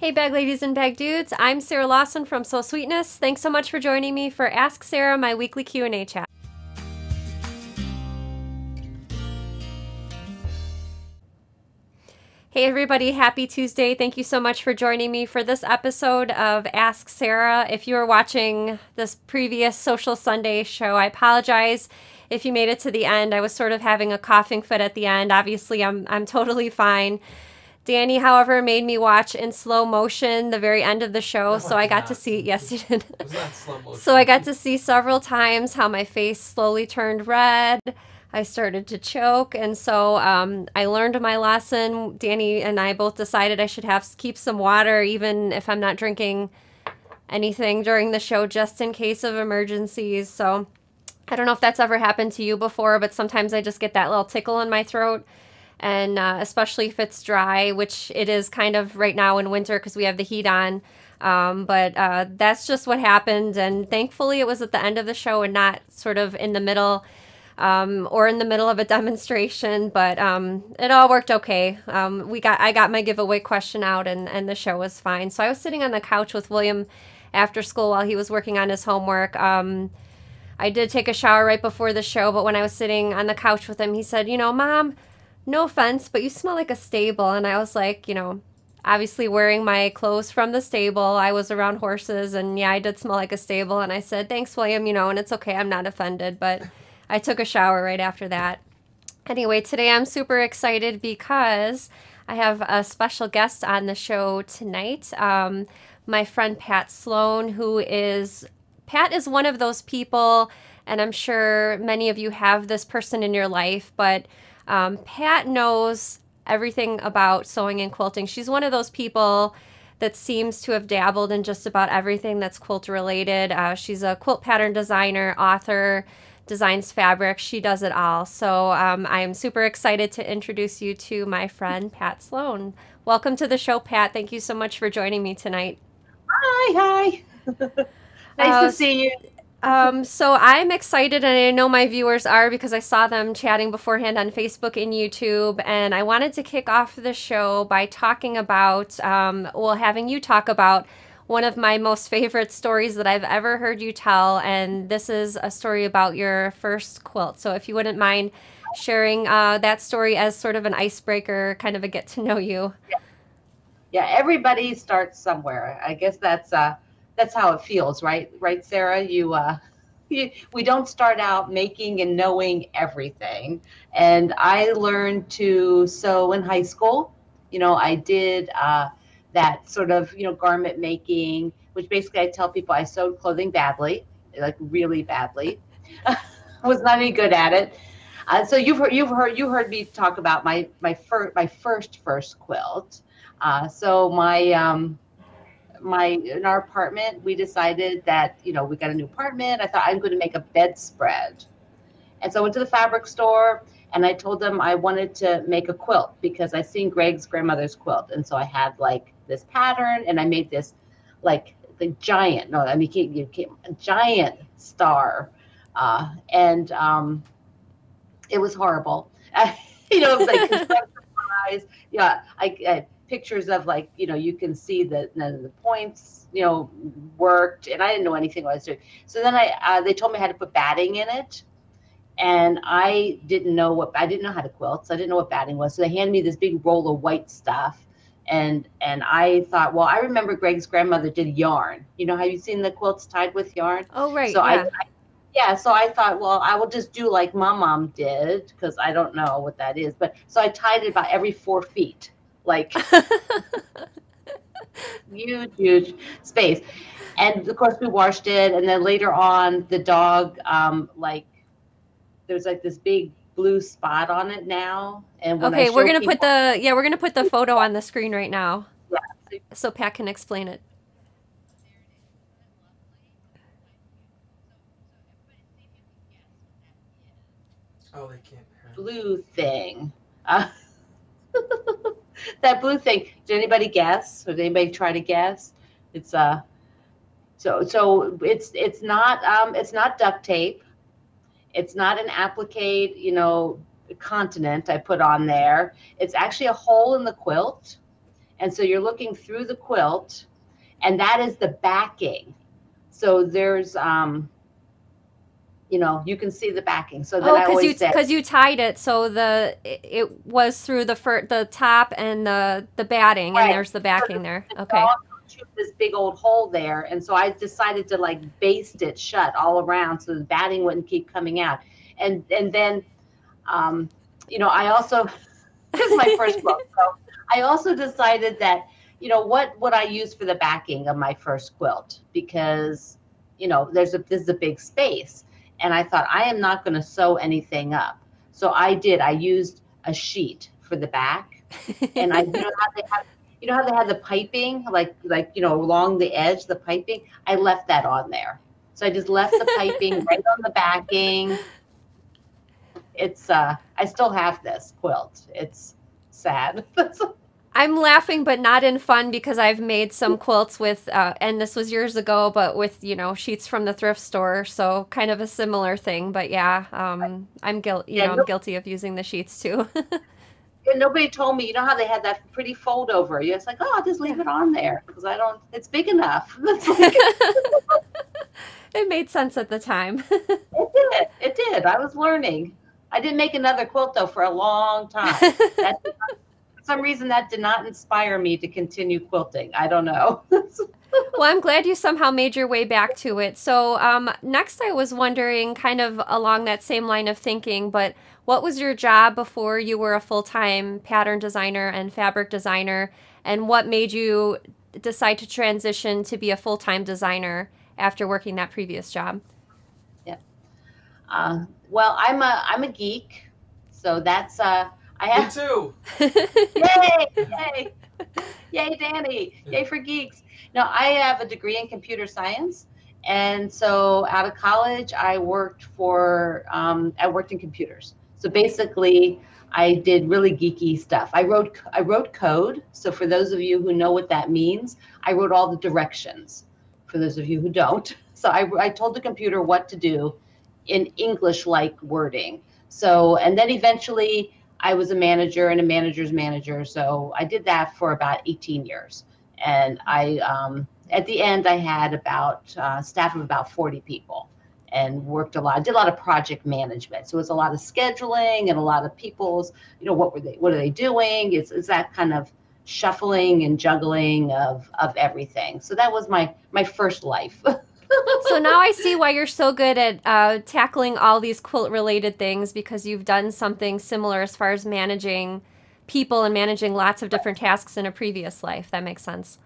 Hey, bag ladies and bag dudes. I'm Sarah Lawson from Sew Sweetness. Thanks so much for joining me for Ask Sarah, my weekly Q&A chat. Hey, everybody. Happy Tuesday. Thank you so much for joining me for this episode of Ask Sarah. If you were watching this previous Sewcial Sunday show, I apologize if you made it to the end. I was sort of having a coughing fit at the end. Obviously, I'm, I'm totally fine. Danny, however, made me watch in slow motion the very end of the show, no, so I got not. to see. Yes, you did. so I got to see several times how my face slowly turned red. I started to choke, and so um, I learned my lesson. Danny and I both decided I should have keep some water, even if I'm not drinking anything during the show, just in case of emergencies. So I don't know if that's ever happened to you before, but sometimes I just get that little tickle in my throat and uh, especially if it's dry, which it is kind of right now in winter because we have the heat on. Um, but uh, that's just what happened, and thankfully it was at the end of the show and not sort of in the middle um, or in the middle of a demonstration. But um, it all worked okay. Um, we got I got my giveaway question out, and and the show was fine. So I was sitting on the couch with William after school while he was working on his homework. Um, I did take a shower right before the show, but when I was sitting on the couch with him, he said, "You know, mom." No offense, but you smell like a stable. And I was like, you know, obviously wearing my clothes from the stable. I was around horses and yeah, I did smell like a stable. And I said, thanks, William, you know, and it's okay. I'm not offended. But I took a shower right after that. Anyway, today I'm super excited because I have a special guest on the show tonight. Um, my friend Pat Sloan, who is, Pat is one of those people, and I'm sure many of you have this person in your life, but um, Pat knows everything about sewing and quilting. She's one of those people that seems to have dabbled in just about everything that's quilt related. Uh, she's a quilt pattern designer, author, designs fabric. She does it all. So um, I am super excited to introduce you to my friend Pat Sloan. Welcome to the show, Pat. Thank you so much for joining me tonight. Hi, hi. nice uh, to see you. Um, so I'm excited, and I know my viewers are because I saw them chatting beforehand on Facebook and YouTube. And I wanted to kick off the show by talking about, um, well, having you talk about one of my most favorite stories that I've ever heard you tell. And this is a story about your first quilt. So if you wouldn't mind sharing uh, that story as sort of an icebreaker, kind of a get to know you. Yeah, yeah everybody starts somewhere. I guess that's. Uh that's how it feels, right? Right, Sarah? You, uh, you, we don't start out making and knowing everything. And I learned to sew in high school. You know, I did uh, that sort of, you know, garment making, which basically I tell people I sewed clothing badly, like really badly. Was not any good at it. Uh, so you've heard, you've heard you heard me talk about my my first my first first quilt. Uh, so my um, my in our apartment, we decided that you know we got a new apartment. I thought I'm going to make a bedspread, and so I went to the fabric store and I told them I wanted to make a quilt because I seen Greg's grandmother's quilt, and so I had like this pattern, and I made this like the giant. No, I mean you came a giant star, uh, and um, it was horrible. you know, it was like yeah, I, I pictures of like you know you can see that the points you know worked and i didn't know anything i was doing so then i uh, they told me how to put batting in it and i didn't know what i didn't know how to quilt so i didn't know what batting was. So they handed me this big roll of white stuff and and i thought well i remember greg's grandmother did yarn. You know have you seen the quilts tied with yarn? Oh right so yeah. I, I yeah so i thought well i will just do like my mom did because i don't know what that is but so i tied it about every four feet like huge, huge space. And of course, we washed it, and then later on, the dog, um, like, there's like this big blue spot on it now. And okay, we're gonna people, put the yeah, we're gonna put the photo on the screen right now. Yeah. So Pat can explain it. Oh, they can't. Blue thing. Uh, that blue thing. Did anybody guess? Or did anybody try to guess? It's uh so so it's it's not um it's not duct tape. It's not an applique, you know, continent I put on there. It's actually a hole in the quilt. And so you're looking through the quilt, and that is the backing. So there's, um, you know, you can see the backing. So then Oh, I because you say, because you tied it so the it, it was through the fir- the top and the the batting Right. and there's the backing there. Okay. "Oh, this big old hole there. And so I decided to like baste it shut all around so the batting wouldn't keep coming out. And and then, um, you know, I also this is my first book. So I also decided that you know what would I use for the backing of my first quilt because you know there's a this is a big space, and I thought I am not going to sew anything up. So I did. I used a sheet for the back, and I you know how they have you know how they have the piping like like you know along the edge the piping. I left that on there. So I just left the piping right on the backing. It's uh I still have this quilt. It's sad. I'm laughing, but not in fun because I've made some quilts with, uh, and this was years ago, but with you know sheets from the thrift store, so kind of a similar thing. But yeah, um, I'm guilty. You Yeah, know, no- I'm guilty of using the sheets too. And nobody told me, you know how they had that pretty fold over. You're just like, oh, I'll just leave it on there because I don't. It's big enough. It's like, it made sense at the time. it did. It did. I was learning. I didn't make another quilt though for a long time. That did not- for some reason, that did not inspire me to continue quilting. I don't know. well, I'm glad you somehow made your way back to it. So, um, next, I was wondering, kind of along that same line of thinking, but what was your job before you were a full time pattern designer and fabric designer? And what made you decide to transition to be a full time designer after working that previous job? uh, well, I'm a I'm a geek, so that's uh, I Me have too. yay yay yay Danny yay for geeks. No, I have a degree in computer science, and so out of college, I worked for um, I worked in computers. So basically, I did really geeky stuff. I wrote I wrote code. So for those of you who know what that means, I wrote all the directions. For those of you who don't, so I, I told the computer what to do in English-like wording. So and then eventually I was a manager and a manager's manager. So I did that for about 18 years. And I, um, at the end, I had about uh, staff of about 40 people and worked a lot. I did a lot of project management. So it was a lot of scheduling and a lot of people's, you know, what were they, what are they doing? It's, it's that kind of shuffling and juggling of, of everything. So that was my, my first life. so now I see why you're so good at uh, tackling all these quilt related things because you've done something similar as far as managing people and managing lots of different tasks in a previous life. That makes sense.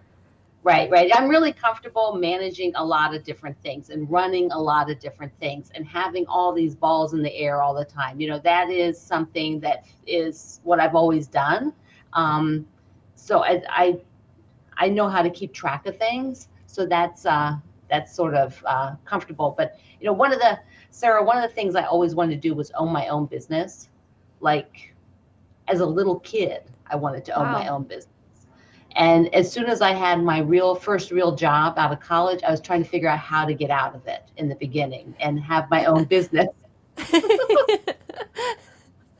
Right, right. I'm really comfortable managing a lot of different things and running a lot of different things and having all these balls in the air all the time. You know, that is something that is what I've always done. Um, so I, I, I know how to keep track of things. So that's uh, that's sort of uh, comfortable. But you know, one of the Sarah, one of the things I always wanted to do was own my own business. Like as a little kid, I wanted to own my own business. And as soon as I had my real first real job out of college, I was trying to figure out how to get out of it in the beginning and have my own business.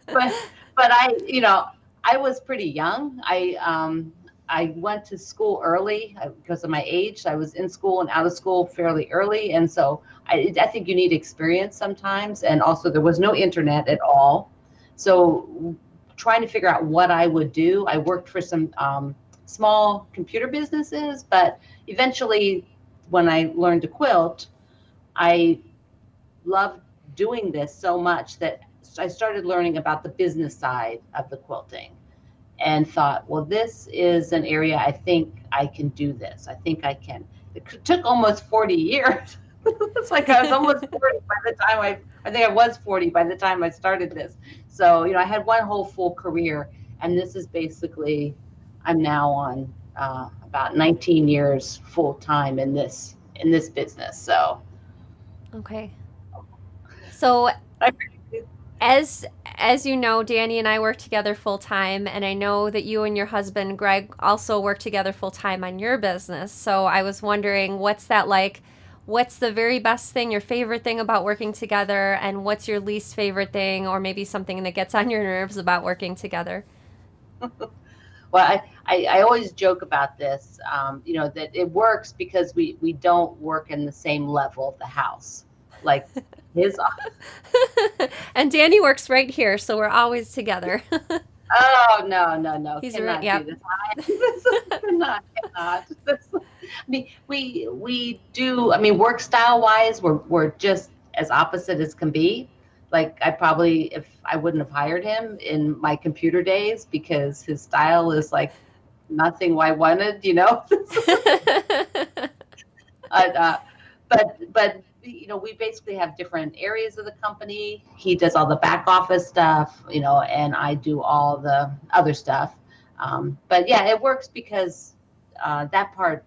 But but I, you know, I was pretty young. I um I went to school early uh, because of my age. I was in school and out of school fairly early, and so I, I think you need experience sometimes. And also, there was no internet at all, so trying to figure out what I would do. I worked for some um, small computer businesses, but eventually, when I learned to quilt, I loved doing this so much that I started learning about the business side of the quilting and thought, well, this is an area I think I can do this. I think I can. It took almost 40 years. it's like I was almost 40 by the time I, I think I was 40 by the time I started this. So, you know, I had one whole full career, and this is basically, I'm now on uh, about 19 years full time in this in this business. So, okay. So as as you know, Danny and I work together full time, and I know that you and your husband Greg also work together full time on your business. So I was wondering, what's that like? What's the very best thing, your favorite thing about working together, and what's your least favorite thing, or maybe something that gets on your nerves about working together? well, I, I, I always joke about this, um, you know, that it works because we we don't work in the same level of the house. Like his. and Danny works right here, so we're always together. oh no no no! He's cannot right. Yep. do this. I cannot cannot. I mean, we we do. I mean, work style wise, we're we're just as opposite as can be like I probably if I wouldn't have hired him in my computer days because his style is like nothing I wanted, you know. uh, but but you know we basically have different areas of the company. He does all the back office stuff, you know, and I do all the other stuff. Um, but yeah, it works because uh, that part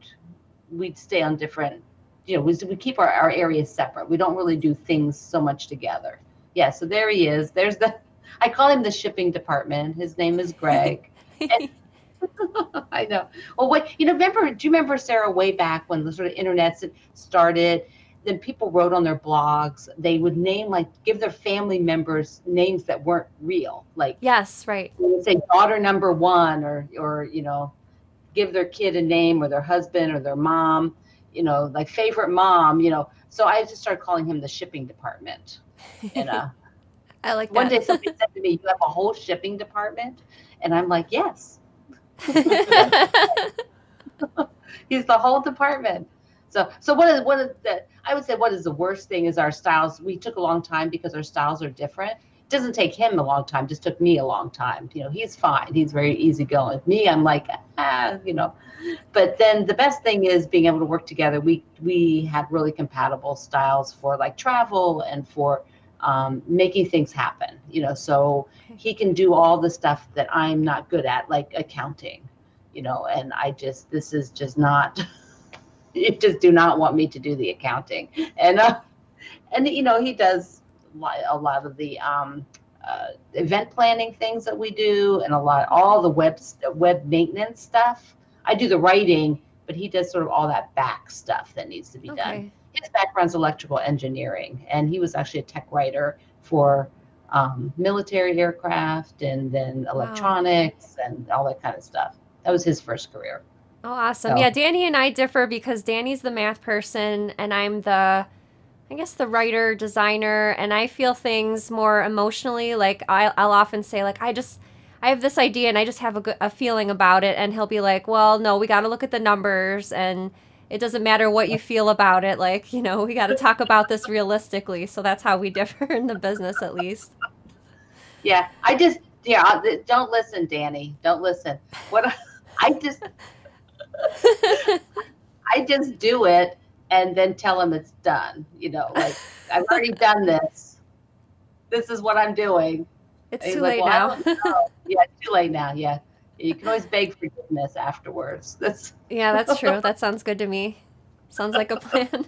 we'd stay on different. You know, we, we keep our, our areas separate. We don't really do things so much together yeah, so there he is. There's the, I call him the shipping department. His name is Greg. And, I know. Well, what you know, remember, do you remember, Sarah, way back when the sort of internet started? Then people wrote on their blogs, they would name, like, give their family members names that weren't real. Like, yes, right. They would say daughter number one, or, or, you know, give their kid a name or their husband or their mom, you know, like favorite mom, you know. So I just started calling him the shipping department. And uh, I like that. One day somebody said to me, "You have a whole shipping department," and I'm like, "Yes." He's the whole department. So, so what is what is the? I would say what is the worst thing is our styles. We took a long time because our styles are different. It doesn't take him a long time. Just took me a long time. You know, he's fine. He's very easygoing. Me, I'm like, ah, you know. But then the best thing is being able to work together. We we have really compatible styles for like travel and for um, making things happen. You know, so he can do all the stuff that I'm not good at, like accounting. You know, and I just this is just not. you just do not want me to do the accounting, and uh, and you know he does a lot of the um, uh, event planning things that we do, and a lot all the web web maintenance stuff. I do the writing, but he does sort of all that back stuff that needs to be okay. done his background's electrical engineering, and he was actually a tech writer for um, military aircraft and then electronics wow. and all that kind of stuff. That was his first career. Oh, awesome. So. Yeah, Danny and I differ because Danny's the math person and I'm the, I guess, the writer, designer, and I feel things more emotionally. Like, I'll, I'll often say, like, I just, I have this idea and I just have a, good, a feeling about it. And he'll be like, well, no, we got to look at the numbers and, it doesn't matter what you feel about it. Like, you know, we got to talk about this realistically. So that's how we differ in the business, at least. Yeah. I just, yeah, don't listen, Danny. Don't listen. What I just, I just do it and then tell him it's done. You know, like, I've already done this. This is what I'm doing. It's too like, late well, now. yeah, too late now. Yeah. You can always beg forgiveness afterwards. That's yeah, that's true. that sounds good to me. Sounds like a plan.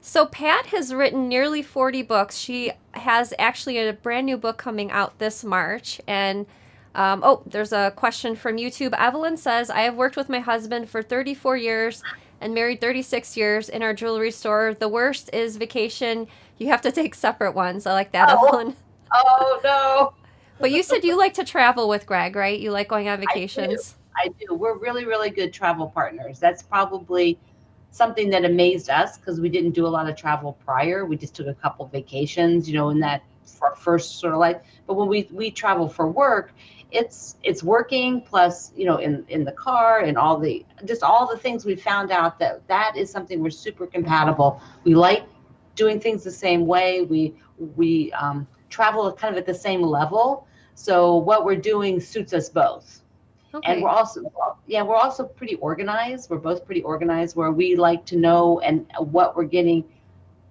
So Pat has written nearly 40 books. She has actually a brand new book coming out this March. And um, oh, there's a question from YouTube. Evelyn says, I have worked with my husband for 34 years and married 36 years in our jewelry store. The worst is vacation. You have to take separate ones. I like that, oh. Evelyn. Oh, no. But you said you like to travel with Greg, right? You like going on vacations. I do. I do. We're really, really good travel partners. That's probably something that amazed us because we didn't do a lot of travel prior. We just took a couple vacations, you know, in that first sort of like. But when we we travel for work, it's it's working plus you know in in the car and all the just all the things we found out that that is something we're super compatible. We like doing things the same way. We we um, travel kind of at the same level so what we're doing suits us both. Okay. And we're also, yeah, we're also pretty organized. We're both pretty organized where we like to know and what we're getting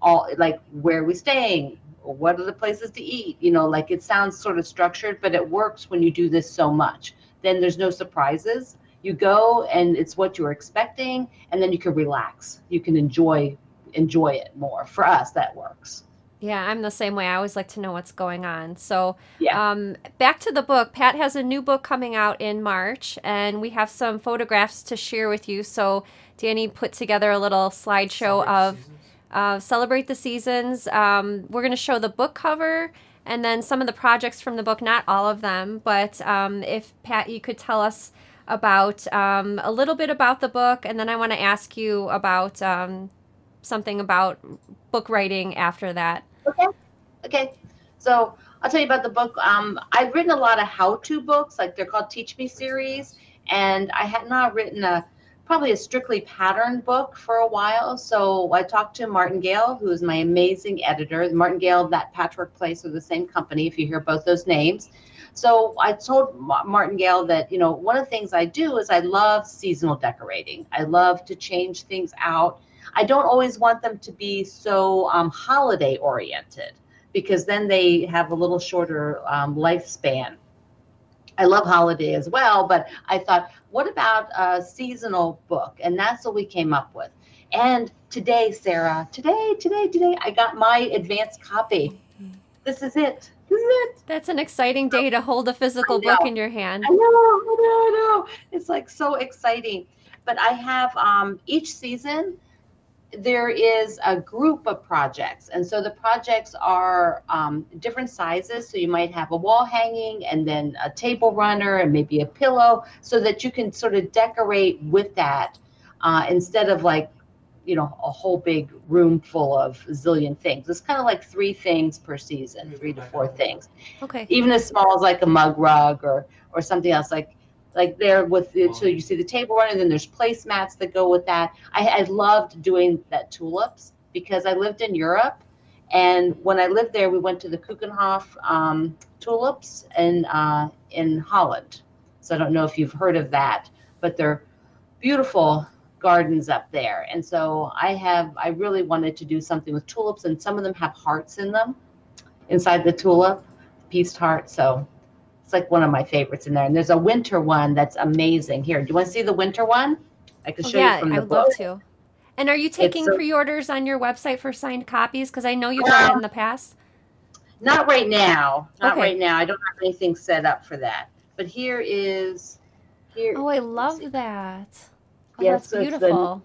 all like where we're staying, what are the places to eat, you know, like it sounds sort of structured, but it works when you do this so much. Then there's no surprises. You go and it's what you're expecting, and then you can relax. You can enjoy enjoy it more. For us, that works. Yeah, I'm the same way. I always like to know what's going on. So, yeah. um, back to the book. Pat has a new book coming out in March, and we have some photographs to share with you. So, Danny put together a little slideshow Celebrate of uh, Celebrate the Seasons. Um, we're going to show the book cover and then some of the projects from the book, not all of them, but um, if Pat, you could tell us about um, a little bit about the book, and then I want to ask you about um, something about book writing after that. Okay. Okay. So I'll tell you about the book. Um, I've written a lot of how-to books, like they're called Teach Me series, and I had not written a probably a strictly patterned book for a while. So I talked to Martingale, who is my amazing editor. Martingale, that Patchwork Place are the same company. If you hear both those names. So I told Martingale that you know one of the things I do is I love seasonal decorating. I love to change things out. I don't always want them to be so um, holiday oriented because then they have a little shorter um, lifespan. I love holiday as well, but I thought, what about a seasonal book? And that's what we came up with. And today, Sarah, today, today, today, I got my advanced copy. This is it. This is it. That's an exciting day to hold a physical book in your hand. I know, I know, I know. It's like so exciting. But I have um, each season there is a group of projects. And so the projects are um, different sizes. So you might have a wall hanging and then a table runner and maybe a pillow so that you can sort of decorate with that uh, instead of like you know a whole big room full of zillion things. It's kind of like three things per season three to four things. Okay. Even as small as like a mug rug or or something else like like there with the, so you see the table runner and then there's placemats that go with that. I, I loved doing that tulips because i lived in europe and when i lived there we went to the keukenhof um, tulips in uh, in holland. So i don't know if you've heard of that but they're beautiful gardens up there. And so i have i really wanted to do something with tulips and some of them have hearts in them inside the tulip pieced heart so it's like one of my favorites in there. And there's a winter one that's amazing. Here, do you want to see the winter one? I can show yeah, you from the I would book. love to. And are you taking so- pre-orders on your website for signed copies? Because I know you've done it in the past. Not right now. Not Okay. right now. I don't have anything set up for that. But here is here. Oh, I love see. that. Oh, Yes, that's so it's the- beautiful.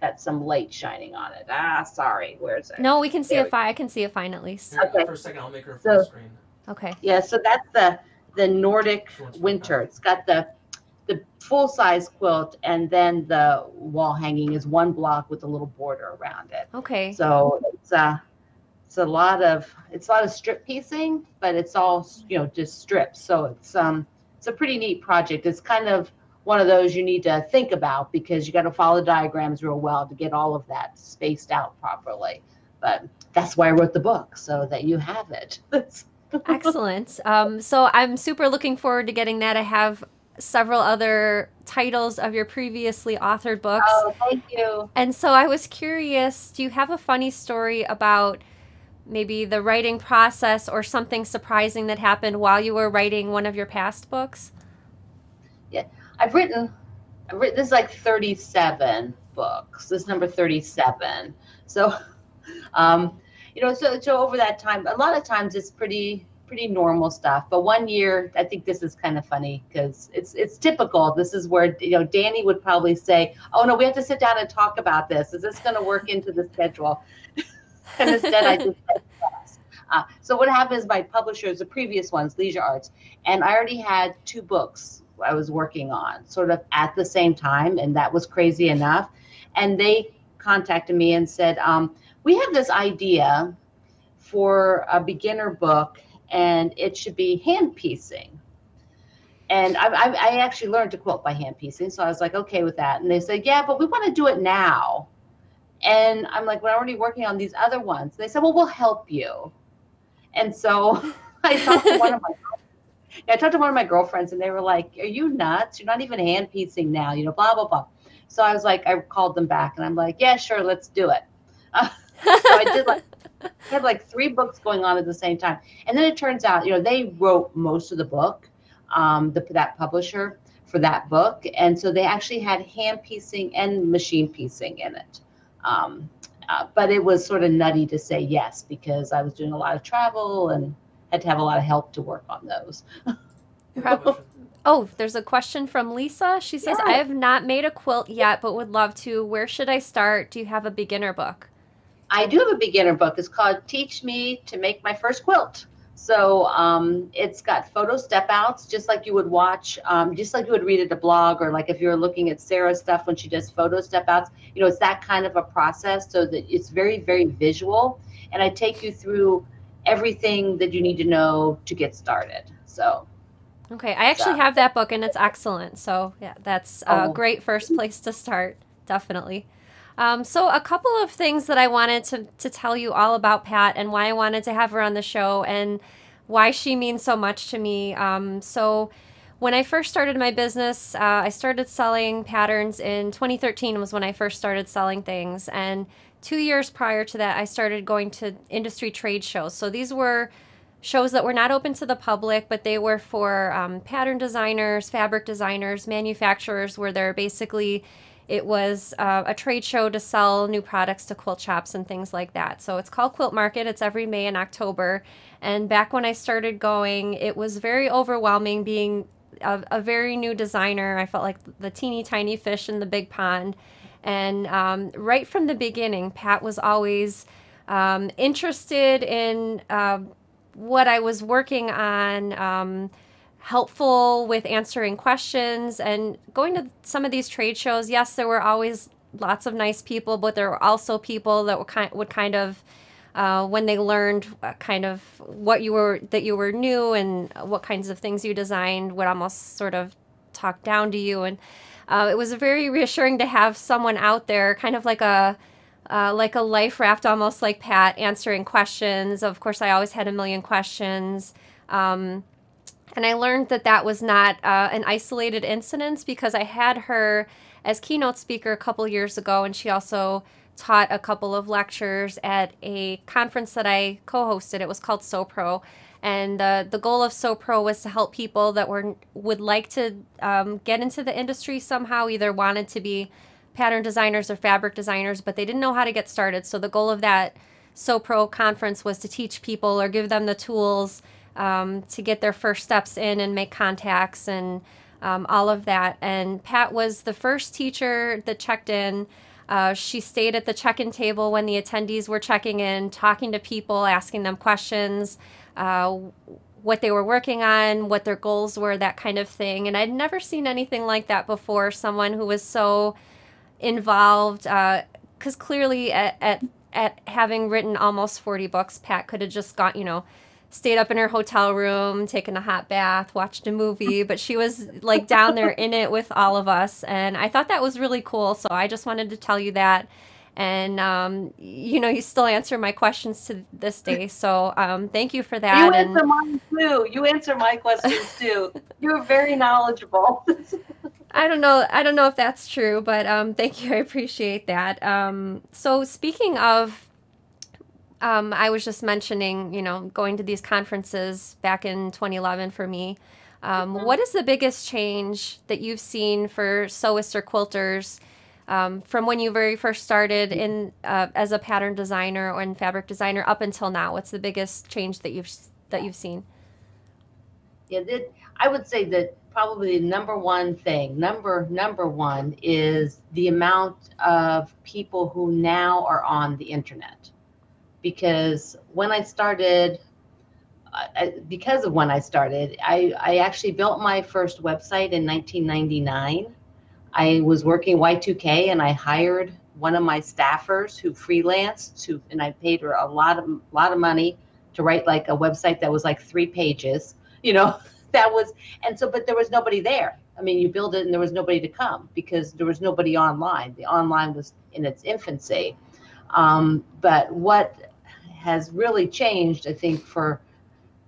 Got some light shining on it. Ah, sorry. Where's it? No, we can see There it fine. I can see it fine at least. Okay. For a second, I'll make her So- full screen. Okay. Yeah. So that's the the Nordic She wants to winter. It's got the the full size quilt, and then the wall hanging is one block with a little border around it. Okay. So it's a it's a lot of it's a lot of strip piecing, but it's all you know just strips. So it's um it's a pretty neat project. It's kind of one of those you need to think about because you got to follow diagrams real well to get all of that spaced out properly. But that's why I wrote the book so that you have it. Excellent. Um, so I'm super looking forward to getting that. I have several other titles of your previously authored books. oh, thank you. And so I was curious do you have a funny story about maybe the writing process or something surprising that happened while you were writing one of your past books? Yeah, I've written, I've written this is like 37 books. This is number 37. So, um, you know, so so over that time, a lot of times it's pretty pretty normal stuff. But one year, I think this is kind of funny because it's it's typical. This is where you know Danny would probably say, "Oh no, we have to sit down and talk about this. Is this going to work into the schedule?" and instead, I just. Uh, so what happened is my publishers, the previous ones, Leisure Arts, and I already had two books I was working on sort of at the same time, and that was crazy enough. And they contacted me and said, um, "We have this idea for a beginner book, and it should be hand piecing." And I, I, I actually learned to quilt by hand piecing, so I was like, okay with that. And they said, "Yeah, but we want to do it now." And I'm like, "We're already working on these other ones." They said, "Well, we'll help you." And so I talked to one of my yeah, I talked to one of my girlfriends and they were like, Are you nuts? You're not even hand piecing now, you know, blah, blah, blah. So I was like, I called them back and I'm like, Yeah, sure, let's do it. so I did like, I had like three books going on at the same time. And then it turns out, you know, they wrote most of the book, um, the, that publisher for that book. And so they actually had hand piecing and machine piecing in it. Um, uh, but it was sort of nutty to say yes because I was doing a lot of travel and had to have a lot of help to work on those. Oh, there's a question from Lisa. She says, Yeah. I have not made a quilt yet, but would love to. Where should I start? Do you have a beginner book? I do have a beginner book. It's called Teach Me to Make My First Quilt. So um, it's got photo step outs, just like you would watch, um, just like you would read at a blog, or like if you're looking at Sarah's stuff when she does photo step outs. You know, it's that kind of a process, so that it's very, very visual. And I take you through everything that you need to know to get started. So. Okay, I actually so. have that book and it's excellent. So yeah, that's a oh. great first place to start. Definitely. Um, so, a couple of things that I wanted to, to tell you all about Pat and why I wanted to have her on the show and why she means so much to me. Um, so, when I first started my business, uh, I started selling patterns in 2013 was when I first started selling things. And two years prior to that, I started going to industry trade shows. So, these were shows that were not open to the public, but they were for um, pattern designers, fabric designers, manufacturers, where they're basically it was uh, a trade show to sell new products to quilt shops and things like that. So it's called Quilt Market. It's every May and October. And back when I started going, it was very overwhelming being a, a very new designer. I felt like the teeny tiny fish in the big pond. And um, right from the beginning, Pat was always um, interested in uh, what I was working on. Um, helpful with answering questions. And going to some of these trade shows. Yes, there were always lots of nice people, but there were also people that were kind would kind of uh, when they learned uh, kind of what you were that you were new and what kinds of things you designed would almost sort of talk down to you. And uh, it was very reassuring to have someone out there kind of like a uh, like a life raft almost like pat answering questions. Of course i always had a million questions. Um, and I learned that that was not uh, an isolated incident because I had her as keynote speaker a couple years ago, and she also taught a couple of lectures at a conference that I co-hosted. It was called SoPro, and uh, the goal of SoPro was to help people that were would like to um, get into the industry somehow, either wanted to be pattern designers or fabric designers, but they didn't know how to get started. So the goal of that SoPro conference was to teach people or give them the tools um, to get their first steps in and make contacts and um, all of that. And Pat was the first teacher that checked in. Uh, she stayed at the check in table when the attendees were checking in, talking to people, asking them questions, uh, what they were working on, what their goals were, that kind of thing. And I'd never seen anything like that before. Someone who was so involved, because uh, clearly, at, at, at having written almost 40 books, Pat could have just got, you know, stayed up in her hotel room, taken a hot bath, watched a movie, but she was like down there in it with all of us. And I thought that was really cool. So I just wanted to tell you that. And, um, you know, you still answer my questions to this day. So um, thank you for that. You answer and... mine too. You answer my questions too. You're very knowledgeable. I don't know. I don't know if that's true, but um, thank you. I appreciate that. Um, so speaking of um, I was just mentioning, you know, going to these conferences back in 2011 for me. Um, mm-hmm. what is the biggest change that you've seen for sewists or quilters um, from when you very first started in uh, as a pattern designer or in fabric designer up until now? What's the biggest change that you've that you've seen? Yeah, that, I would say that probably the number one thing, number number one, is the amount of people who now are on the internet because when I started, I, because of when I started, I, I actually built my first website in 1999. I was working Y2K and I hired one of my staffers who freelanced to, and I paid her a lot of lot of money to write like a website that was like three pages. You know, that was and so, but there was nobody there. I mean, you build it and there was nobody to come because there was nobody online. The online was in its infancy. Um, but what has really changed, I think, for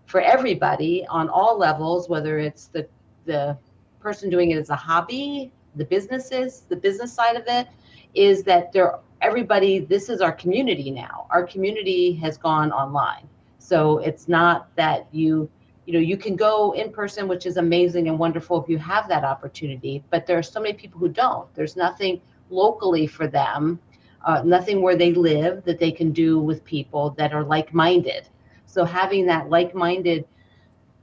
for everybody on all levels, whether it's the the person doing it as a hobby, the businesses, the business side of it, is that there everybody this is our community now. Our community has gone online. So it's not that you you know you can go in person which is amazing and wonderful if you have that opportunity but there are so many people who don't there's nothing locally for them uh, nothing where they live that they can do with people that are like-minded. So having that like-minded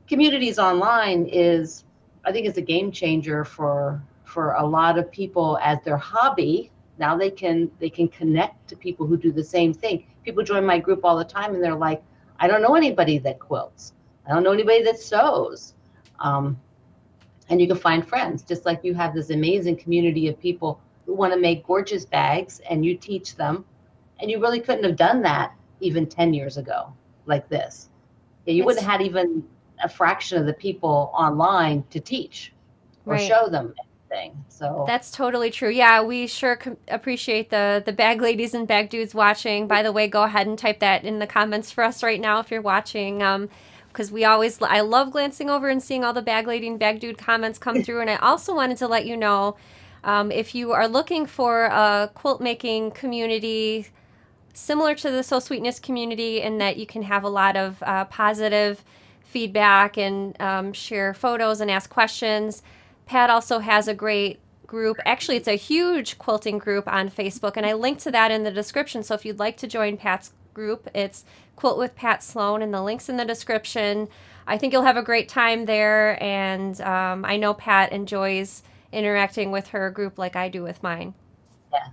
communities online is, I think, is a game changer for for a lot of people as their hobby. Now they can they can connect to people who do the same thing. People join my group all the time and they're like, I don't know anybody that quilts. I don't know anybody that sews. Um, and you can find friends, just like you have this amazing community of people want to make gorgeous bags and you teach them. And you really couldn't have done that even 10 years ago like this. Yeah, you wouldn't have had even a fraction of the people online to teach or Right. show them anything. So That's totally true. Yeah, we sure com- appreciate the the bag ladies and bag dudes watching. By the way, go ahead and type that in the comments for us right now if you're watching. Um, because we always, I love glancing over and seeing all the bag lady and bag dude comments come through. And I also wanted to let you know, um, if you are looking for a quilt making community similar to the Sew Sweetness community, in that you can have a lot of uh, positive feedback and um, share photos and ask questions. Pat also has a great group. Actually, it's a huge quilting group on Facebook, and I linked to that in the description. So if you'd like to join Pat's group, it's Quilt with Pat Sloan, and the link's in the description. I think you'll have a great time there, and um, I know Pat enjoys interacting with her group like I do with mine. yeah,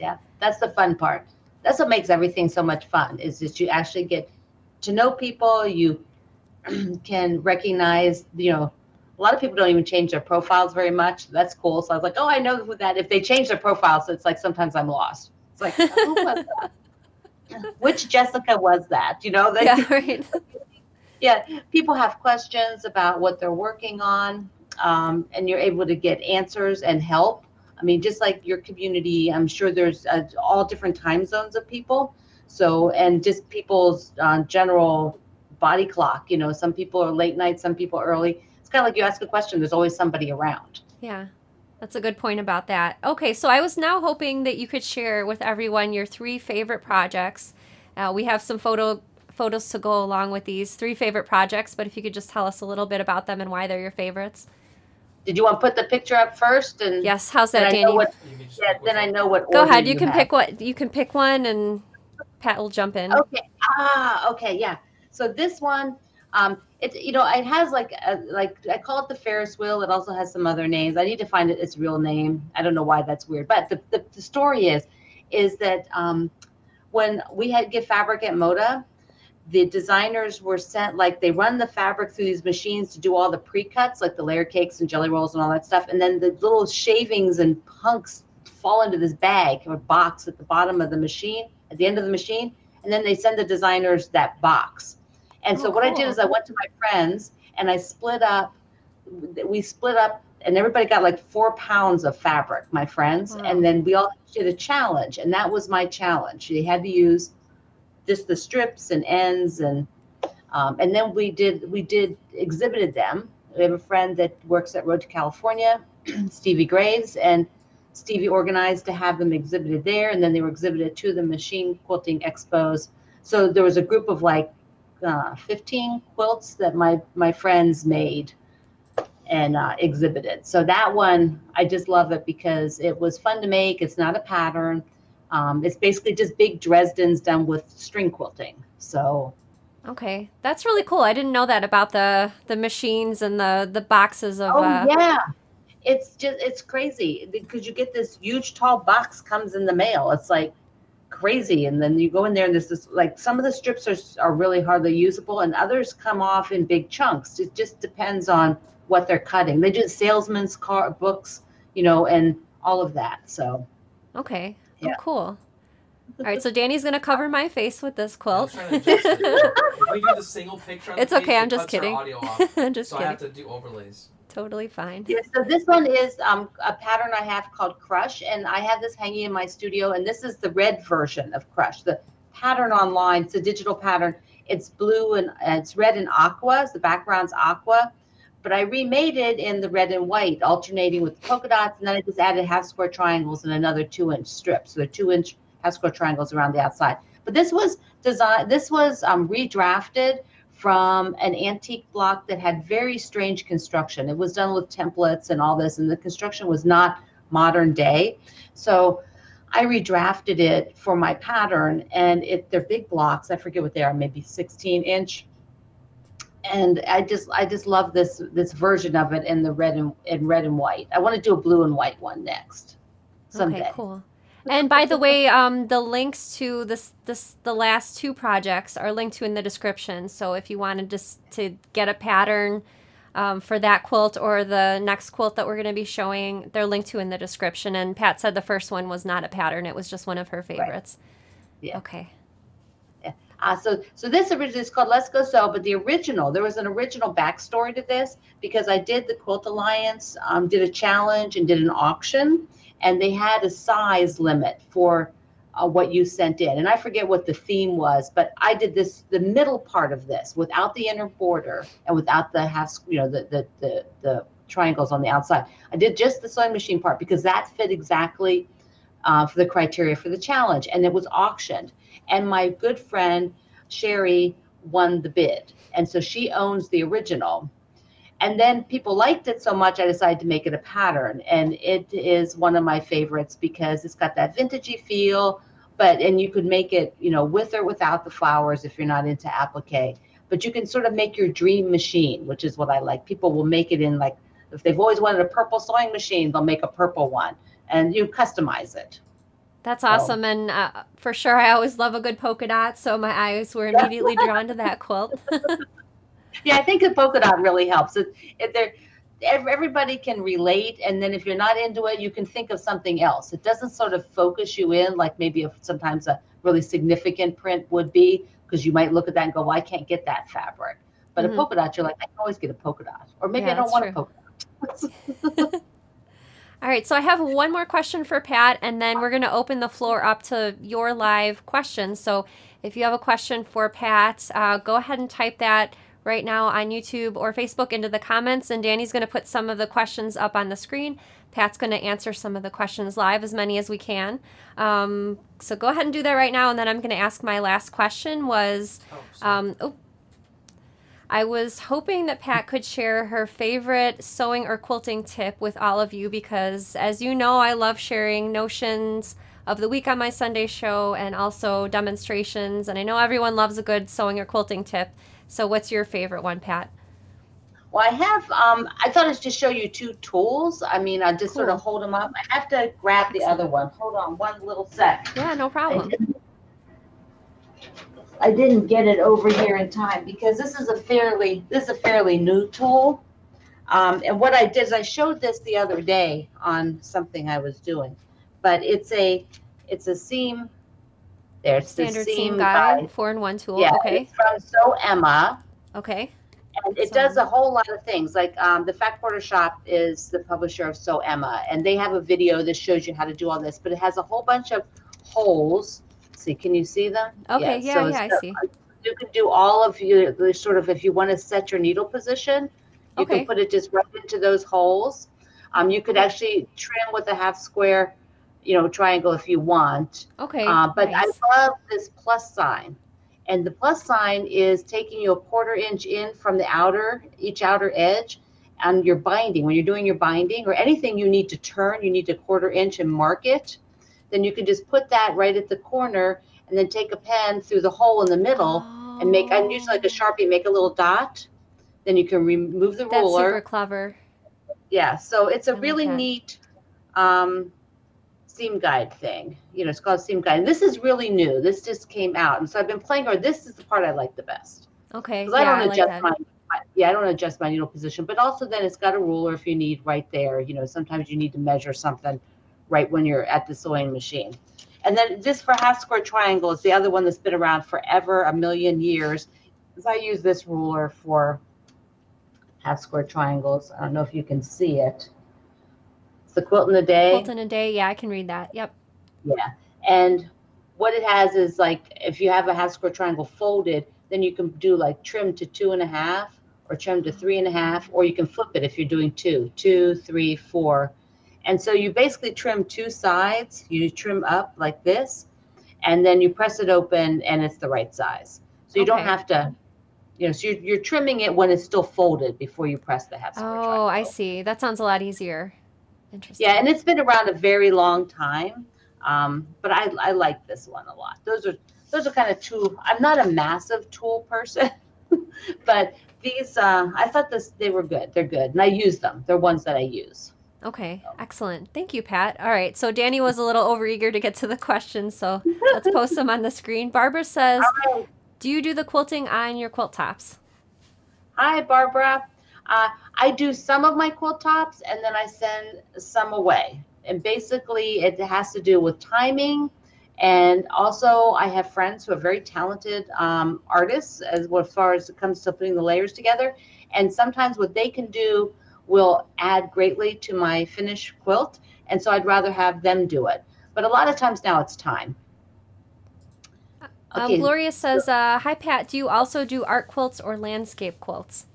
yeah, that's the fun part. That's what makes everything so much fun is that you actually get to know people. You can recognize, you know, a lot of people don't even change their profiles very much. That's cool. So I was like, oh, I know who that. If they change their profiles, it's like sometimes I'm lost. It's like, who was that? Which Jessica was that? You know, they, Yeah, right. yeah, people have questions about what they're working on, um, and you're able to get answers and help. I mean, just like your community, I'm sure there's uh, all different time zones of people. So, and just people's uh, general body clock. You know, some people are late night, some people early. It's kind of like you ask a question, there's always somebody around. Yeah, that's a good point about that. Okay, so I was now hoping that you could share with everyone your three favorite projects. Uh, we have some photo photos to go along with these three favorite projects, but if you could just tell us a little bit about them and why they're your favorites. Did you want to put the picture up first? And Yes, how's then that, I Danny? what, You can just yeah, then I know what. Go order ahead. You can have. pick what you can pick one, and Pat will jump in. Okay. Ah, okay, yeah. So this one, um, it you know it has like a, like I call it the Ferris wheel. It also has some other names. I need to find it its real name. I don't know why that's weird, but the the, the story is is that um, when we had Give Fabric at Moda, the designers were sent like they run the fabric through these machines to do all the pre-cuts, like the layer cakes and jelly rolls and all that stuff, and then the little shavings and hunks fall into this bag or box at the bottom of the machine, at the end of the machine, and then they send the designers that box. And so Oh, what I did is I went to my friends and I split up. We split up, and everybody got like four pounds of fabric. My friends, Wow. and hmm. then we all did a challenge, and that was my challenge. They had to use just the strips and ends, and um, and then we did we did exhibited them. We have a friend that works at Road to California, Stevie Graves, and Stevie organized to have them exhibited there, and then they were exhibited to the machine quilting expos. So there was a group of like uh, 15 quilts that my my friends made and uh, exhibited. So that one, I just love it because it was fun to make. It's not a pattern. Um, it's basically just big Dresdens done with string quilting. So Okay, that's really cool. I didn't know that about the the machines and the the boxes of. Oh uh, yeah, it's just it's crazy because you get this huge tall box comes in the mail. It's like crazy, and then you go in there and there's this like some of the strips are are really hardly usable, and others come off in big chunks. It just depends on what they're cutting. They do salesmen's car books, you know, and all of that. So Okay. Yeah. Oh, cool. All right, so Danny's gonna cover my face with this quilt. trying to adjust it. if we do the single picture on It's the okay, I'm just cuts our kidding. audio off, I'm just so I have to do overlays. Totally fine. Yeah, so this one is um, a pattern I have called Crush, and I have this hanging in my studio. And this is the red version of Crush. The pattern online, it's a digital pattern. It's blue and and it's red and aqua. The background's aqua, but I remade it in the red and white, alternating with polka dots. And then I just added half square triangles and another two inch strip. So they're two inch half square triangles around the outside. But this was designed. This was um, redrafted from an antique block that had very strange construction. It was done with templates and all this, and the construction was not modern day. So I redrafted it for my pattern, and it they're big blocks. I forget what they are, maybe 16 inch. And I just I just love this this version of it in the red and in red and white. I want to do a blue and white one next someday. Okay, cool. And by the way, um, the links to this, this, the last two projects are linked to in the description. So if you wanted to s- to get a pattern um, for that quilt or the next quilt that we're going to be showing, they're linked to in the description. And Pat said the first one was not a pattern; it was just one of her favorites. Yeah. Okay. Uh, so, so this originally is called Let's Go Sew, but the original, there was an original backstory to this because I did the Quilt Alliance, um, did a challenge and did an auction, and they had a size limit for uh, what you sent in. And I forget what the theme was, but I did this, the middle part of this without the inner border and without the half, you know, the, the, the, the triangles on the outside. I did just the sewing machine part because that fit exactly uh, for the criteria for the challenge, and it was auctioned and my good friend Sherry won the bid. And so she owns the original. And then people liked it so much, I decided to make it a pattern. And it is one of my favorites because it's got that vintagey feel, but, and you could make it, you know, with or without the flowers if you're not into applique. But you can sort of make your dream machine, which is what I like. People will make it in like, if they've always wanted a purple sewing machine, they'll make a purple one and you customize it. That's awesome, and uh, for sure, I always love a good polka dot. So my eyes were immediately drawn to that quilt. Yeah, I think the polka dot really helps. It, it there, everybody can relate, and then if you're not into it, you can think of something else. It doesn't sort of focus you in like maybe if sometimes a really significant print would be, because you might look at that and go, "Well, I can't get that fabric." But Mhm. a polka dot, you're like, I can always get a polka dot, or maybe Yeah, I don't want true. a polka dot. All right, so I have one more question for Pat, and then we're going to open the floor up to your live questions. So if you have a question for Pat, uh, go ahead and type that right now on YouTube or Facebook into the comments, and Danny's going to put some of the questions up on the screen. Pat's going to answer some of the questions live, as many as we can. Um, so go ahead and do that right now, and then I'm going to ask my last question was, Oh, um, oh, I was hoping that Pat could share her favorite sewing or quilting tip with all of you because, as you know, I love sharing notions of the week on my Sunday show and also demonstrations. And I know everyone loves a good sewing or quilting tip. So, what's your favorite one, Pat? Well, I have. Um, I thought I'd just show you two tools. I mean, I just sort of hold them up. I have to grab the other one. Hold on, one little sec. Yeah, no problem. I didn't get it over here in time because this is a fairly this is a fairly new tool. Um, and what I did is I showed this the other day on something I was doing, but it's a it's a seam. There, it's the Standard seam seam guide, four in one tool. Yeah, Okay. it's from Sew Emma, Okay. and it Sew does a whole lot of things. Like um, the Fat Quarter Shop is the publisher of Sew Emma, and they have a video that shows you how to do all this. But it has a whole bunch of holes. See, can you see them? Okay. Yeah, so yeah, I see. you can do all of your the sort of if you want to set your needle position, you Okay. can put it just right into those holes. Um, you could actually trim with a half square, you know, triangle if you want. Okay. Uh, but nice. I love this plus sign. And the plus sign is taking you a quarter inch in from the outer, each outer edge, and your binding. When you're doing your binding or anything you need to turn, you need a quarter inch and mark it. Then you can just put that right at the corner and then take a pen through the hole in the middle and make, I use like a Sharpie, make a little dot. Then you can remove the That's ruler super clever. yeah so it's I a like really that. neat um, seam guide thing you know it's called seam guide and this is really new this just came out and so i've been playing or this is the part i like the best Okay. because Yeah, i I don't like adjust that. my my- yeah i don't adjust my needle position but also then it's got a ruler if you need right there you know sometimes you need to measure something right when you're at the sewing machine and then this for half square triangle is the other one that's been around forever a million years is i use this ruler for half square triangles i don't know if you can see it it's the quilt in a day Quilt in a day. Yeah, I can read that. Yep. yeah. And what it has is like if you have a half square triangle folded, then you can do like trim to two and a half or trim to three and a half, or you can flip it if you're doing two, two, three, four. And so you basically trim two sides, you trim up like this, and then you press it open and it's the right size. So you don't have to, you know, so you're, you're trimming it when it's still folded before you press the half square triangle. Oh, I see. That sounds a lot easier. Interesting. Yeah, and it's been around a very long time. Um, but I, I like this one a lot. Those are those are kind of two. I'm not a massive tool person, but these uh, I thought this they were good. They're good, and I use them. They're ones that I use. Okay, excellent. Thank you, Pat. All right, so Danny was a little overeager to get to the questions, so let's post them on the screen. Barbara says, Do you do the quilting on your quilt tops? Hi, Barbara. Uh, I do some of my quilt tops and then I send some away. And basically, it has to do with timing. And also, I have friends who are very talented um, artists as, as far as it comes to putting the layers together. And sometimes what they can do will add greatly to my finished quilt. And so I'd rather have them do it. But a lot of times now it's time. Um, Okay. Gloria says, uh, Hi, Pat. Do you also do art quilts or landscape quilts?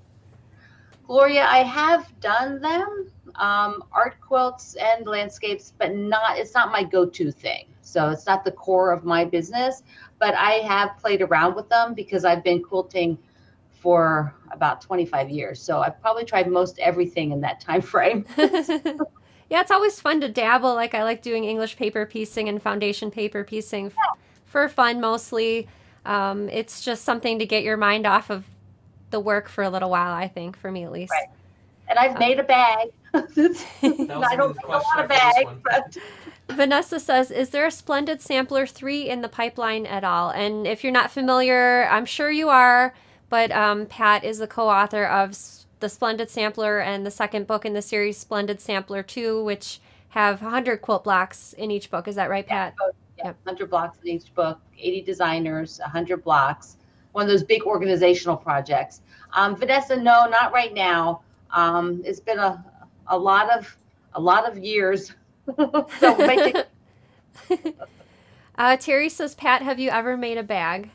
Gloria, I have done them, um, art quilts and landscapes, but not, it's not my go-to thing. So it's not the core of my business, but I have played around with them because I've been quilting for about 25 years. So I've probably tried most everything in that time frame. yeah, it's always fun to dabble. Like, I like doing English paper piecing and foundation paper piecing f- for fun mostly. Um, it's just something to get your mind off of the work for a little while, I think, for me at least. Right. And I've made a bag. I don't make a lot of bags, but Vanessa says, Is there a Splendid Sampler 3 in the pipeline at all? And if you're not familiar, I'm sure you are, but um, Pat is the co author of The Splendid Sampler and the second book in the series, Splendid Sampler 2, which have 100 quilt blocks in each book. Is that right, Pat? yeah, Yep. 100 blocks in each book, 80 designers, 100 blocks. One of those big organizational projects. Um, Vanessa, no, not right now. Um, it's been a, a lot of a lot of years. so uh, Terry says, Pat, have you ever made a bag?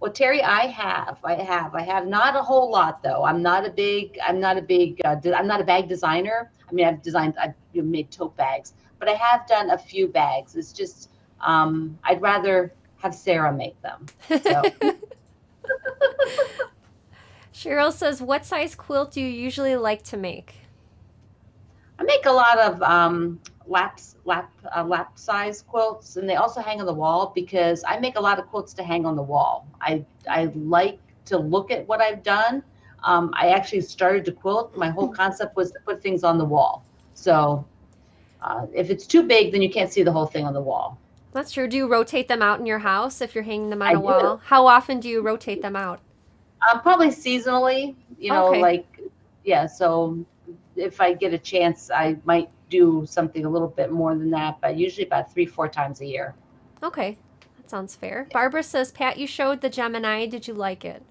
Well, Terry, I have, I have, I have not a whole lot though. I'm not a big, I'm not a big, uh, I'm not a bag designer. I mean, I've designed, I've made tote bags, but I have done a few bags. It's just, um, I'd rather have Sarah make them. So. Cheryl says, What size quilt do you usually like to make? I make a lot of um, laps, lap, uh, lap size quilts, and they also hang on the wall because I make a lot of quilts to hang on the wall. I I like to look at what I've done. Um, I actually started to quilt. My whole concept was to put things on the wall. So uh, if it's too big, then you can't see the whole thing on the wall. That's true. Do you rotate them out in your house if you're hanging them on I a do. wall? How often do you rotate them out? Um, probably seasonally, you know, Okay. like yeah. So if I get a chance, I might do something a little bit more than that, but usually about three, four times a year. Okay, that sounds fair. Barbara says, Pat, you showed the Gemini. Did you like it?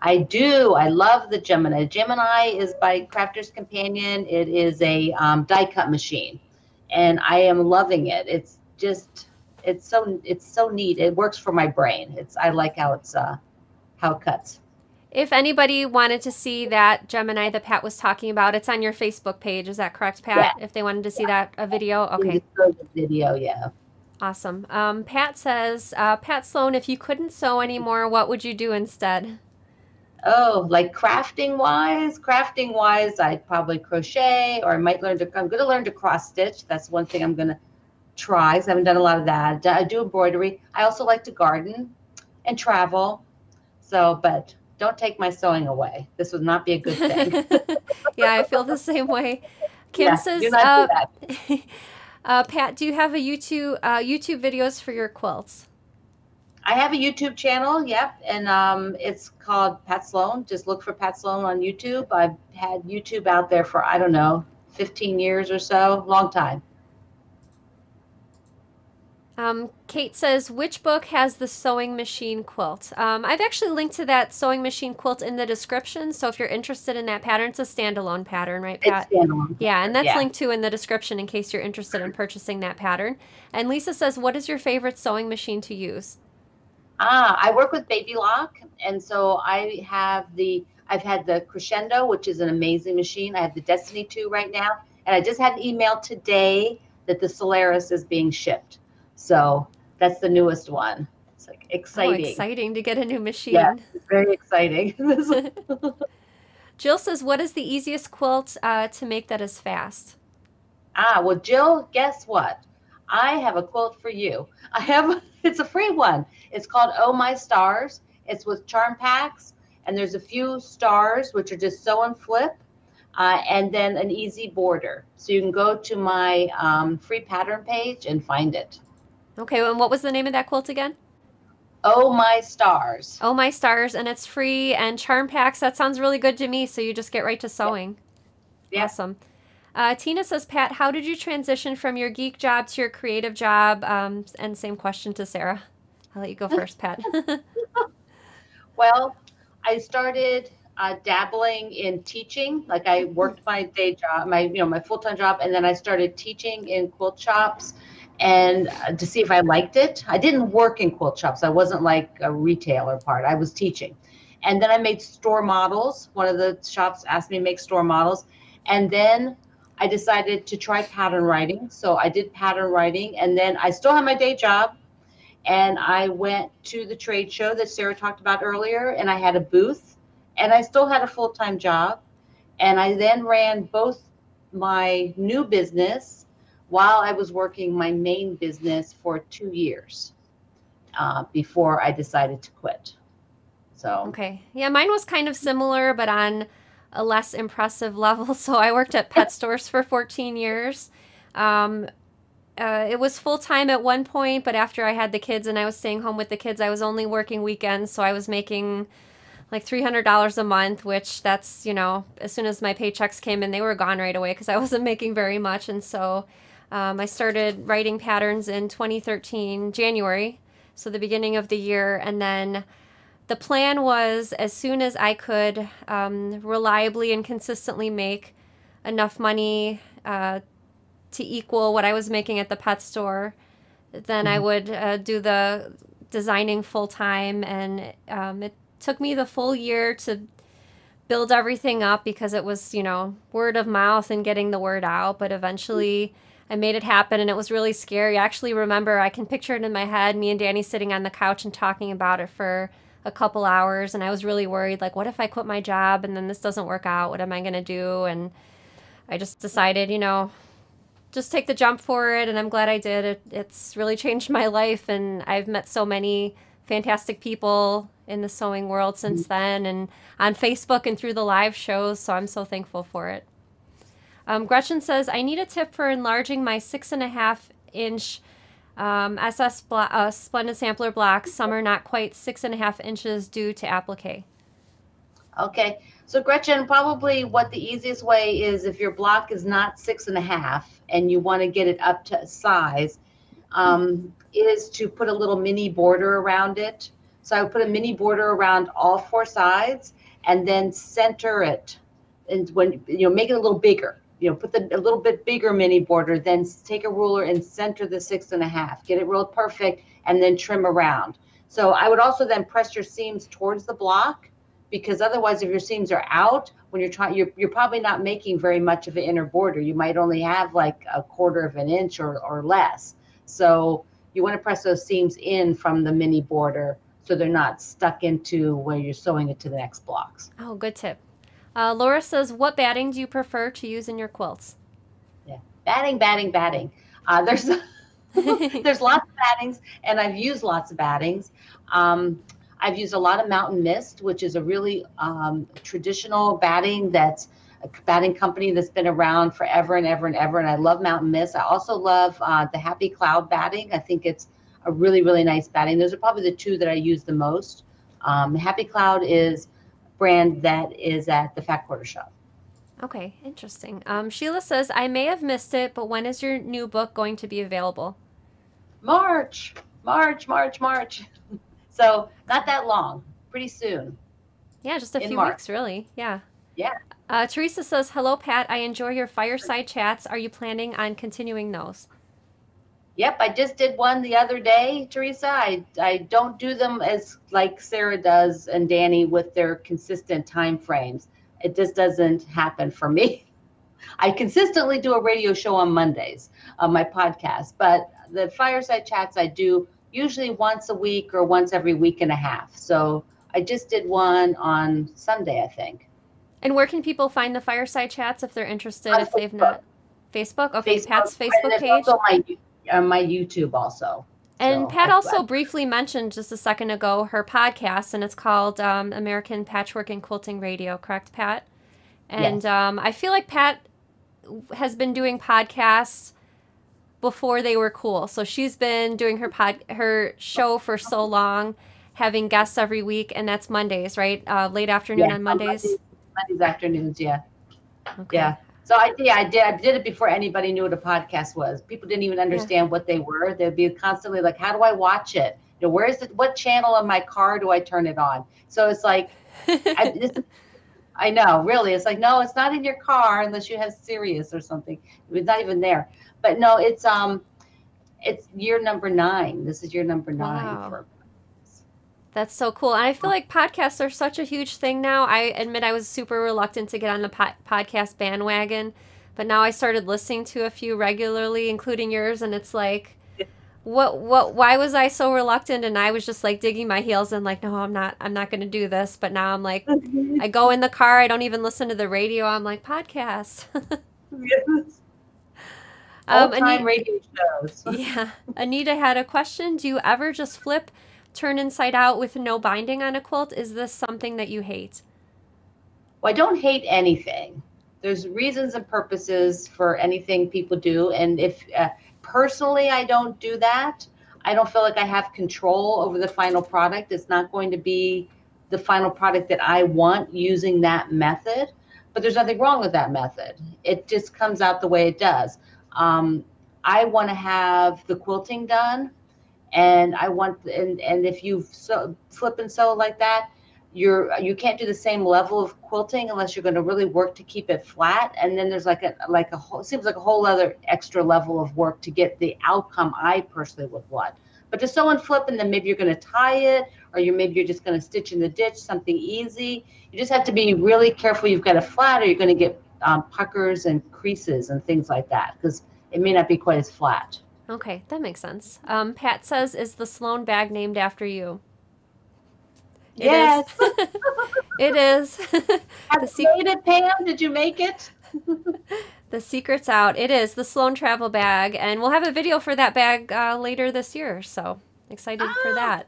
I do. I love the Gemini. Gemini is by Crafter's Companion. It is a um, die cut machine, and I am loving it. It's just, it's so, it's so neat. It works for my brain. It's, I like how it's, uh, how it cuts. If anybody wanted to see that Gemini that Pat was talking about, it's on your Facebook page. Is that correct, Pat? If they wanted to see that a video, okay, just throw the video, yeah. awesome. Um, Pat says, uh, Pat Sloan, if you couldn't sew anymore, what would you do instead? Oh, like crafting wise, crafting wise, I'd probably crochet or I might learn to, I'm going to learn to cross stitch. That's one thing I'm going to try 'cause I haven't done a lot of that. I do embroidery. I also like to garden and travel. So, but don't take my sewing away. This would not be a good thing. yeah, I feel the same way. Kim Yeah, says, uh, uh, Pat, do you have a YouTube uh, YouTube videos for your quilts? I have a YouTube channel, yep, and um, it's called Pat Sloan. Just look for Pat Sloan on YouTube. I've had YouTube out there for, I don't know, 15 years or so, long time. Um, Kate says, which book has the sewing machine quilt? Um, I've actually linked to that sewing machine quilt in the description. So if you're interested in that pattern, it's a standalone pattern, right, It's Pat? standalone. Yeah, and that's Yeah. linked to in the description in case you're interested in purchasing that pattern. And Lisa says, what is your favorite sewing machine to use? Ah, I work with Baby Lock, and so I have the I've had the Crescendo, which is an amazing machine. I have the Destiny 2 right now, and I just had an email today that the Solaris is being shipped. So that's the newest one. It's like exciting. Oh, exciting to get a new machine. Yeah. Very exciting. Jill says, what is the easiest quilt uh, to make that is fast? ah, well, Jill, guess what? I have a quilt for you. I have it's a free one. It's called Oh My Stars. It's with charm packs, and there's a few stars which are just sew and flip. uh, and then an easy border. So you can go to my um, free pattern page and find it. Okay, and what was the name of that quilt again? Oh my stars. Oh my stars, and it's free and charm packs. That sounds really good to me. So you just get right to sewing. Yeah. Awesome. Uh, Tina says, Pat, how did you transition from your geek job to your creative job? Um, and same question to Sarah. I'll let you go first, Pat. Well, I started uh, dabbling in teaching. Like I worked my day job, my you know my full time job, and then I started teaching in quilt shops, and uh, to see if I liked it. I didn't work in quilt shops. I wasn't like a retailer part. I was teaching, and then I made store models. One of the shops asked me to make store models, and then I decided to try pattern writing. So I did pattern writing, and then I still had my day job and I went to the trade show that Sarah talked about earlier, and I had a booth, and I still had a full time job. And I then ran both my new business while I was working my main business for two years uh, before I decided to quit. So, okay. Yeah, mine was kind of similar, but on a less impressive level. So I worked at pet stores for 14 years. Um, uh, it was full time at one point, but after I had the kids and I was staying home with the kids, I was only working weekends, so I was making like three hundred dollars a month, which that's you know as soon as my paychecks came in, they were gone right away because I wasn't making very much, and so um, I started writing patterns in 2013 January, so the beginning of the year, and then the plan was as soon as I could um, reliably and consistently make enough money. Uh, to equal what I was making at the pet store, then I would uh, do the designing full time. And um, it took me the full year to build everything up because it was, you know, word of mouth and getting the word out. But eventually I made it happen and it was really scary. I actually remember, I can picture it in my head, me and Danny sitting on the couch and talking about it for a couple hours. And I was really worried, like, what if I quit my job and then this doesn't work out? What am I going to do? And I just decided, you know, just take the jump for it and i'm glad i did it, it's really changed my life and i've met so many fantastic people in the sewing world since mm-hmm. then and on facebook and through the live shows so i'm so thankful for it um, gretchen says i need a tip for enlarging my six and a half inch um, ss blo- uh, splendid sampler blocks some are not quite six and a half inches due to applique okay. So Gretchen, probably what the easiest way is if your block is not six and a half and you want to get it up to size, um, is to put a little mini border around it. So I would put a mini border around all four sides and then center it. And when you know, make it a little bigger. You know, put the a little bit bigger mini border. Then take a ruler and center the six and a half. Get it real perfect, and then trim around. So I would also then press your seams towards the block because otherwise if your seams are out when you're trying you're, you're probably not making very much of an inner border you might only have like a quarter of an inch or, or less so you want to press those seams in from the mini border so they're not stuck into where you're sewing it to the next blocks oh good tip uh, laura says what batting do you prefer to use in your quilts yeah batting batting batting uh, there's there's lots of battings and i've used lots of battings um, I've used a lot of Mountain Mist, which is a really um, traditional batting that's a batting company that's been around forever and ever and ever. And I love Mountain Mist. I also love uh, the Happy Cloud batting. I think it's a really, really nice batting. Those are probably the two that I use the most. Um, Happy Cloud is brand that is at the Fat Quarter Shop. Okay, interesting. Um, Sheila says, I may have missed it, but when is your new book going to be available? March, March, March, March. So not that long, pretty soon. Yeah, just a In few March. weeks, really. Yeah. Yeah. Uh, Teresa says, Hello, Pat. I enjoy your fireside chats. Are you planning on continuing those? Yep, I just did one the other day, Teresa. I, I don't do them as like Sarah does and Danny with their consistent time frames. It just doesn't happen for me. I consistently do a radio show on Mondays on my podcast, but the fireside chats I do usually once a week or once every week and a half. So I just did one on Sunday, I think. And where can people find the fireside chats if they're interested, On if they've not? Facebook? Okay, Pat's Facebook page. Also my, YouTube also. And So Pat also briefly mentioned just a second ago her podcast, and it's called um, American Patchwork and Quilting Radio, correct, Pat? And um, I feel like Pat has been doing podcasts before they were cool. So she's been doing her pod her show for so long, having guests every week, and that's Mondays, right? Uh, late afternoon Yeah, on Mondays. Mondays, Mondays afternoons, yeah. Okay. Yeah. So I yeah, I did I did it before anybody knew what a podcast was. People didn't even understand what they were. They'd be constantly like, How do I watch it? You know, where's it what channel on my car do I turn it on? So it's like I, this, I know, really. It's like, no, it's not in your car unless you have Sirius or something. It's not even there. But no, it's um it's year number nine. This is year number nine Wow. for That's so cool. And I feel like podcasts are such a huge thing now. I admit I was super reluctant to get on the po- podcast bandwagon, but now I started listening to a few regularly, including yours, and it's like what what why was I so reluctant and I was just like digging my heels and like no, I'm not I'm not going to do this, but now I'm like I go in the car, I don't even listen to the radio. I'm like podcast. yes. um time radio shows. yeah. Anita had a question. Do you ever just flip turn inside out with no binding on a quilt? Is this something that you hate? Well, I don't hate anything. There's reasons and purposes for anything people do, and if uh, personally I don't do that, I don't feel like I have control over the final product. It's not going to be the final product that I want using that method. But there's nothing wrong with that method. It just comes out the way it does. Um, I want to have the quilting done, and I want and and if you so flip and sew like that, you're you can't do the same level of quilting unless you're going to really work to keep it flat. And then there's like a like a whole seems like a whole other extra level of work to get the outcome i personally would want. But to sew and flip and then maybe you're going to tie it or you maybe you're just going to stitch in the ditch something easy. You just have to be really careful you've got it flat or you're going to get um, puckers and creases and things like that because it may not be quite as flat Okay, that makes sense. Um, Pat says, "Is the Sloan bag named after you?" It is. yes it is. have The you made it pam did you make it the secret's out. It is the Sloan travel bag, and we'll have a video for that bag uh, later this year. So excited for Ah. that.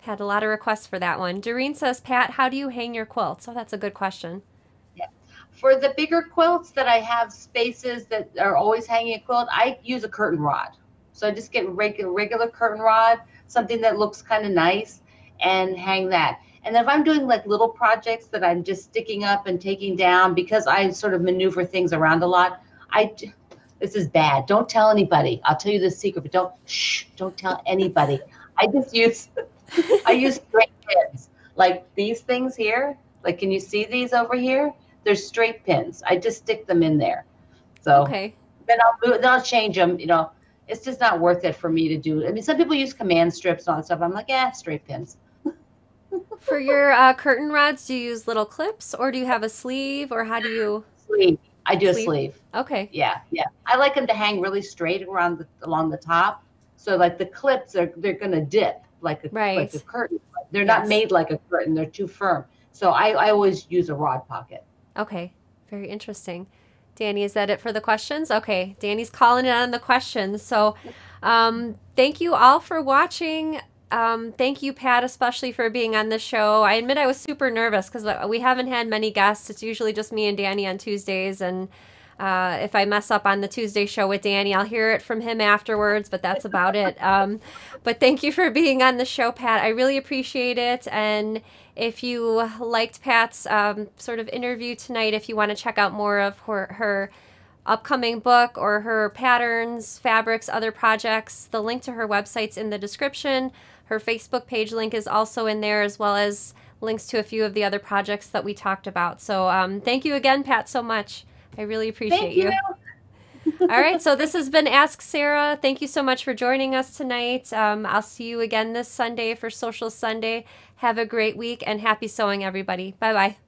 Had a lot of requests for that one. Doreen says, "Pat, how do you hang your quilts?" Oh, that's a good question. For the bigger quilts that I have spaces that are always hanging a quilt, I use a curtain rod. So I just get regular regular curtain rod, something that looks kind of nice, and hang that. And then if I'm doing like little projects that I'm just sticking up and taking down because I sort of maneuver things around a lot, I this is bad. Don't tell anybody. I'll tell you the secret, but don't shh, don't tell anybody. I just use I use straight pins. Like these things here. Like can you see these over here? They're straight pins. I just stick them in there. So Okay. then I'll move, then I'll change them. You know, it's just not worth it for me to do. I mean, some people use command strips and all that stuff. I'm like, yeah, straight pins. For your uh, curtain rods, do you use little clips, or do you have a sleeve, or how do you? Sleeve. I do Sleeve. a sleeve. Okay. Yeah, yeah. I like them to hang really straight around the, along the top. So like the clips are they're gonna dip like a Right. like a curtain. They're Yes. not made like a curtain. They're too firm. So I, I always use a rod pocket. Okay, very interesting. Danny, is that it for the questions? Okay, Danny's calling it on the questions. So, um, thank you all for watching. Um, thank you, Pat, especially for being on the show. I admit I was super nervous because we haven't had many guests. It's usually just me and Danny on Tuesdays, and uh, if I mess up on the Tuesday show with Danny, I'll hear it from him afterwards, but that's about it. Um, but thank you for being on the show, Pat. I really appreciate it. And if you liked Pat's um, sort of interview tonight, if you want to check out more of her, her upcoming book or her patterns, fabrics, other projects, the link to her website's in the description. Her Facebook page link is also in there, as well as links to a few of the other projects that we talked about. So um, thank you again, Pat, so much. I really appreciate Thank you. you. All right, so this has been Ask Sarah. Thank you so much for joining us tonight. Um, I'll see you again this Sunday for Sewcial Sunday. Have a great week and happy sewing, everybody. Bye bye.